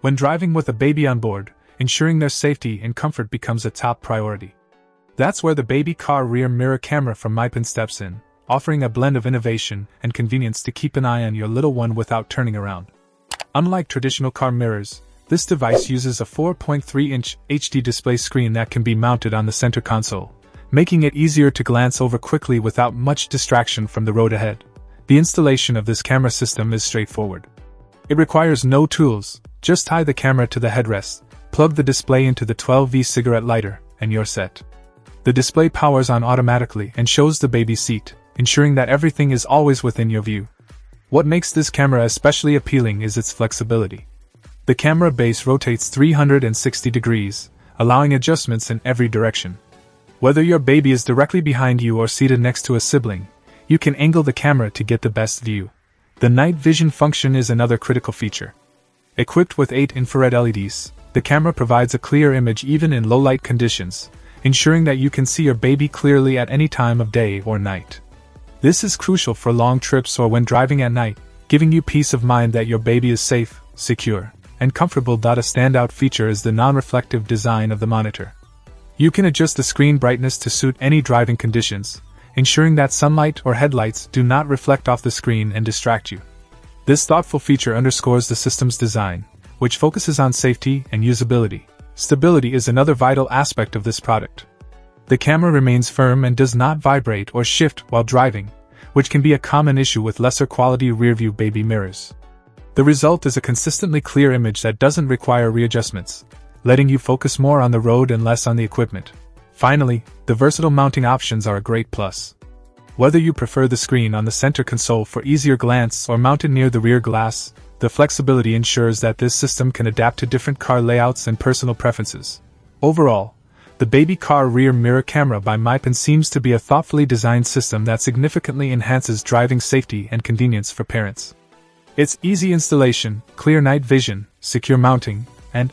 When driving with a baby on board, ensuring their safety and comfort becomes a top priority. That's where the baby car rear mirror camera from MyPin steps in, offering a blend of innovation and convenience to keep an eye on your little one without turning around. Unlike traditional car mirrors, this device uses a 4.3 inch HD display screen that can be mounted on the center console, making it easier to glance over quickly without much distraction from the road ahead. The installation of this camera system is straightforward. It requires no tools, just tie the camera to the headrest, plug the display into the 12V cigarette lighter, and you're set. The display powers on automatically and shows the baby seat, ensuring that everything is always within your view. What makes this camera especially appealing is its flexibility. The camera base rotates 360 degrees, allowing adjustments in every direction. Whether your baby is directly behind you or seated next to a sibling, you can angle the camera to get the best view. The night vision function is another critical feature. Equipped with 8 infrared LEDs, the camera provides a clear image even in low light conditions, ensuring that you can see your baby clearly at any time of day or night. This is crucial for long trips or when driving at night, giving you peace of mind that your baby is safe, secure, and comfortable. A standout feature is the non reflective design of the monitor. You can adjust the screen brightness to suit any driving conditions, ensuring that sunlight or headlights do not reflect off the screen and distract you. This thoughtful feature underscores the system's design, which focuses on safety and usability. Stability is another vital aspect of this product. The camera remains firm and does not vibrate or shift while driving, which can be a common issue with lesser quality rearview baby mirrors. The result is a consistently clear image that doesn't require readjustments, letting you focus more on the road and less on the equipment. Finally, the versatile mounting options are a great plus. Whether you prefer the screen on the center console for easier glance or mounted near the rear glass, the flexibility ensures that this system can adapt to different car layouts and personal preferences. Overall, the baby car rear mirror camera by MyPin seems to be a thoughtfully designed system that significantly enhances driving safety and convenience for parents. Its easy installation, clear night vision, secure mounting, and